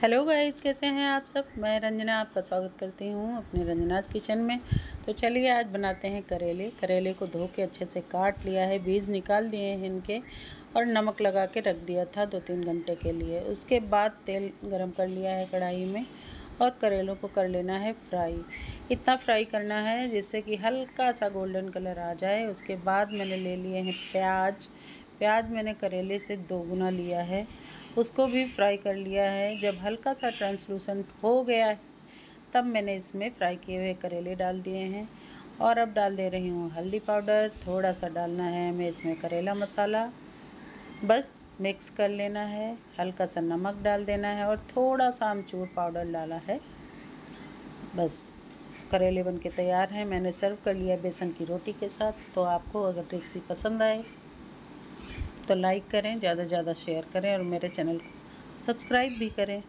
Hello guys, कैसे हैं आप सब? मैं रंजना आपका स्वागत करती हूँ अपने रंजनाज किचन में। तो चलिए आज बनाते हैं करेले। करेले को धो के अच्छे से काट लिया है, बीज निकाल दिए हैं इनके और नमक लगा के रख दिया था दो तीन घंटे के लिए। उसके बाद तेल गरम कर लिया है कढ़ाई में और करेलों को कर लेना है फ्राई। इतना फ्राई करना है जिससे कि हल्का सा गोल्डन कलर आ जाए। उसके बाद मैंने ले लिए हैं प्याज। प्याज मैंने करेले से दो गुना लिया है। उसको भी फ्राई कर लिया है। जब हल्का सा ट्रांसलूसेंट हो गया है, तब मैंने इसमें फ्राई किए हुए करेले डाल दिए हैं। और अब डाल दे रही हूँ हल्दी पाउडर। थोड़ा सा डालना है हमें इसमें करेला मसाला। बस मिक्स कर लेना है। हल्का सा नमक डाल देना है और थोड़ा सा आमचूर पाउडर डाला है। बस करेले बन के तैयार हैं। मैंने सर्व कर लिया बेसन की रोटी के साथ। तो आपको अगर रेसिपी पसंद आए तो लाइक करें, ज़्यादा से ज़्यादा शेयर करें और मेरे चैनल को सब्सक्राइब भी करें।